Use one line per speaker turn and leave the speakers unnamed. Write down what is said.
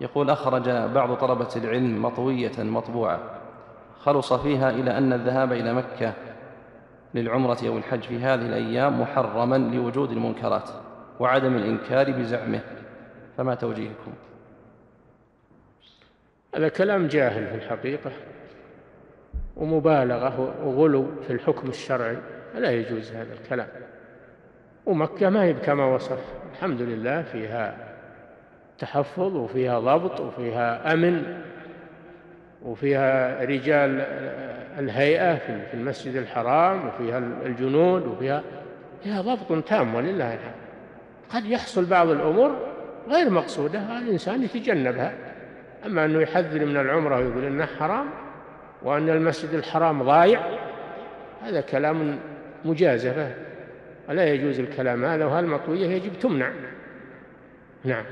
يقول أخرج بعض طلبة العلم مطوية مطبوعة خلص فيها إلى أن الذهاب إلى مكة للعمرة أو الحج في هذه الأيام محرما لوجود المنكرات وعدم الإنكار بزعمه. فما توجيهكم؟
هذا كلام جاهل في الحقيقة ومبالغة وغلو في الحكم الشرعي لا يجوز هذا الكلام. ومكة ما هي كما وصف الحمد لله فيها تحفظ وفيها ضبط وفيها أمن وفيها رجال الهيئة في المسجد الحرام وفيها الجنود وفيها فيها ضبط تام ولله الحمد. قد يحصل بعض الأمور غير مقصودة الإنسان يتجنبها. أما أنه يحذر من العمرة ويقول إنها حرام وأن المسجد الحرام ضايع هذا كلام مجازفة. ولا يجوز الكلام هذا؟ وهالمطوية يجب تمنع. نعم.